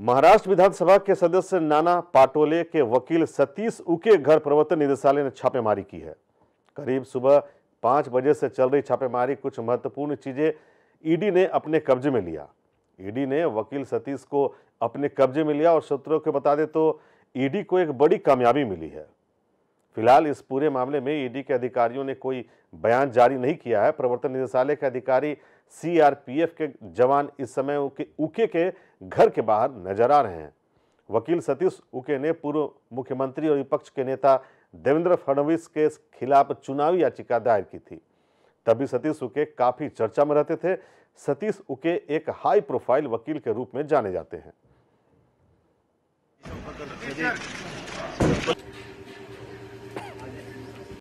महाराष्ट्र विधानसभा के सदस्य नाना पाटोले के वकील सतीश उके घर प्रवर्तन निदेशालय ने छापेमारी की है। करीब सुबह पाँच बजे से चल रही छापेमारी कुछ महत्वपूर्ण चीज़ें ईडी ने अपने कब्जे में लिया। ईडी ने वकील सतीश को अपने कब्जे में लिया और सूत्रों के बता दें तो ईडी को एक बड़ी कामयाबी मिली है। फ़िलहाल इस पूरे मामले में ईडी के अधिकारियों ने कोई बयान जारी नहीं किया है। प्रवर्तन निदेशालय के अधिकारी सीआरपीएफ के जवान इस समय उके, उके के घर के बाहर नज़र आ रहे हैं। वकील सतीश उके ने पूर्व मुख्यमंत्री और विपक्ष के नेता देवेंद्र फडणवीस के खिलाफ चुनावी याचिका दायर की थी। तभी सतीश उके काफ़ी चर्चा में रहते थे। सतीश उके एक हाई प्रोफ़ाइल वकील के रूप में जाने जाते हैं।